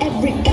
Every.